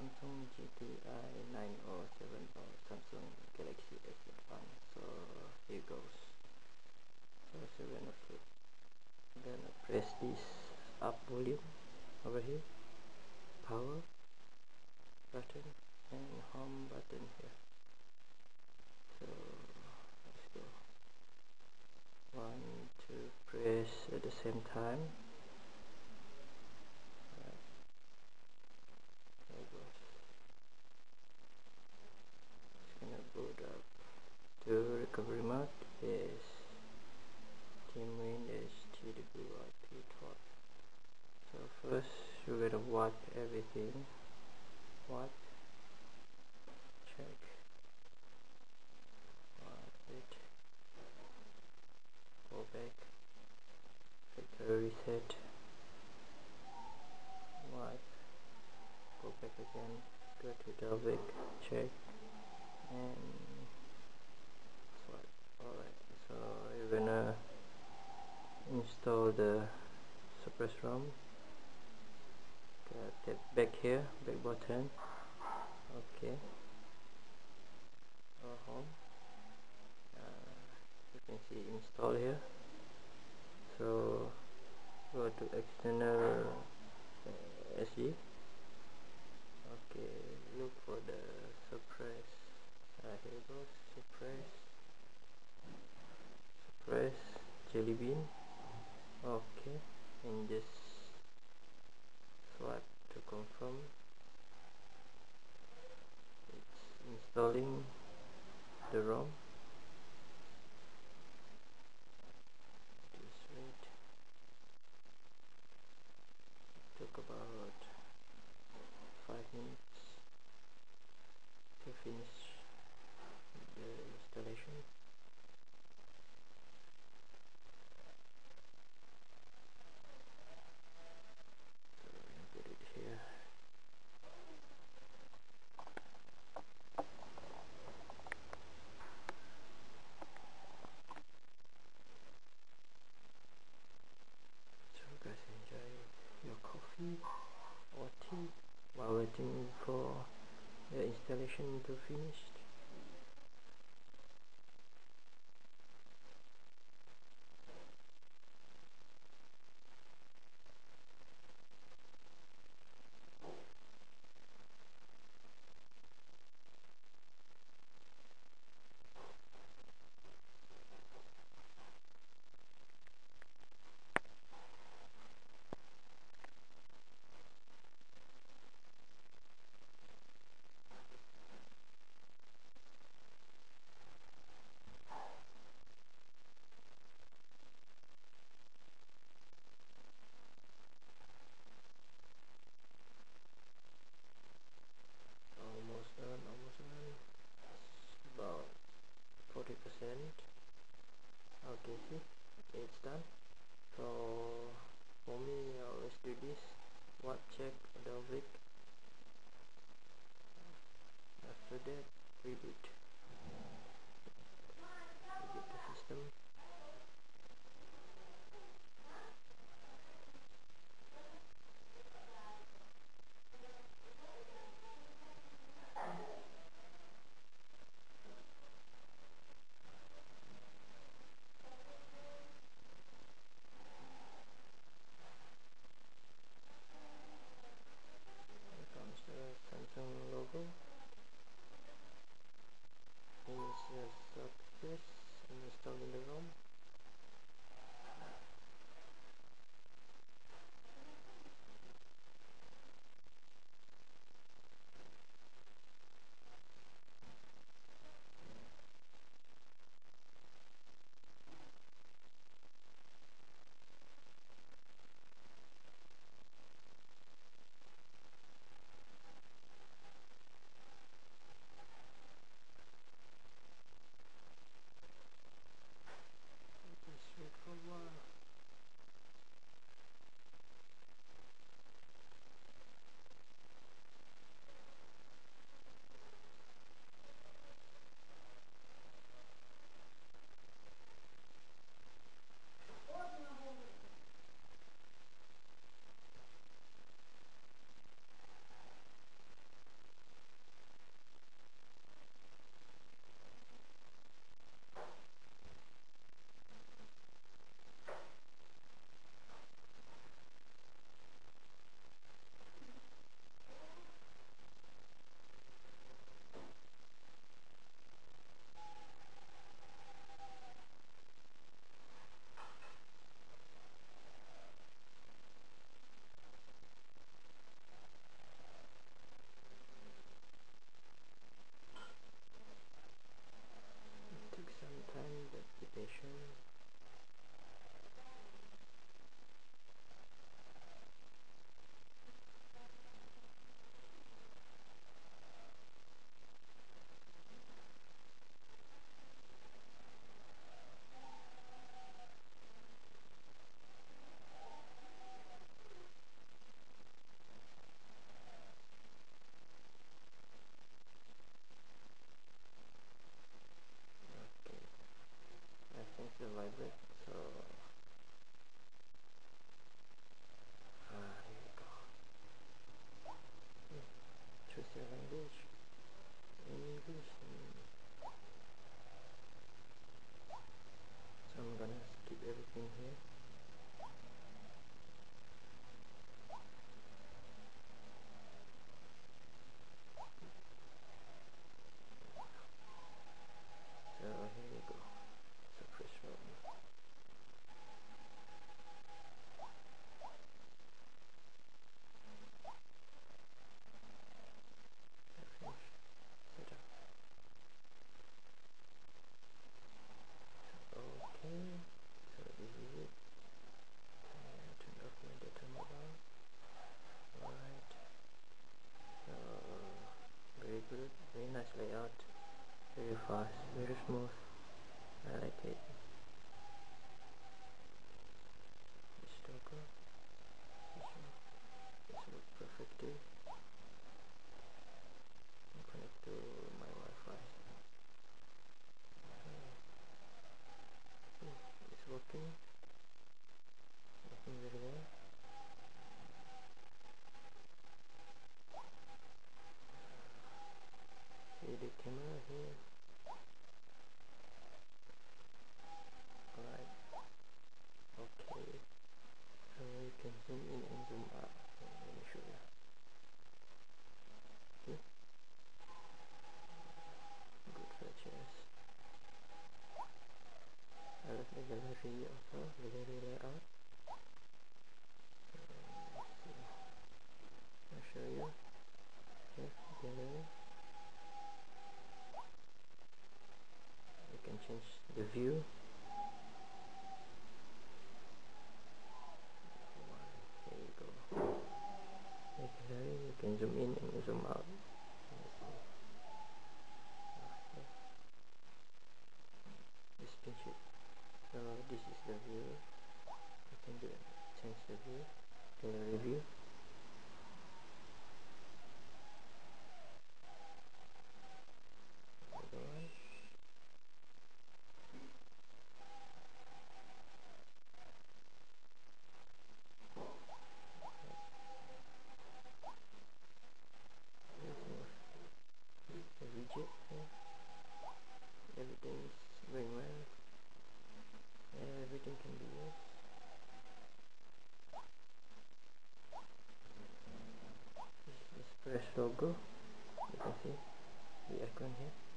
Samsung GTI 9070 Samsung Galaxy S1 so here goes. So we're gonna gonna press this up volume over here. Power button and home button here. So let's go. One two press at the same time to recovery mode is team is TWRP top. So first we're gonna wipe everything. Wipe. Check. Wipe it. Go back. Factory reset. Wipe. Go back again. Go to Dalvik. Check. And alright so you're gonna install the suppress ROM back here back button. Okay. Uh, home uh, you can see install here. So go to external uh, okay look for the suppress. Uh, here goes. Suppress. Press jelly bean. Okay and just confirm it's installing the ROM just wait it took about five minutes to finish the installation or tea while waiting for the installation to finish okay see it's done so for me I always do this what check the week after that reboot reboot good very nice layout very fast very smooth I like it this logo this one this work perfectly I'm connect to my Wi-Fi. It's working working very well the camera here alright okay so you can zoom in and zoom out let me show you okay good features I love the gallery also gallery layout I'll show you here gallery can change the view there you go. Okay, you can zoom in and zoom out. This pinch uh, it so this is the view. You can do change the view. Gallery view widget here. Everything is going well. Everything can be used. This is the Express logo. You can see the icon here.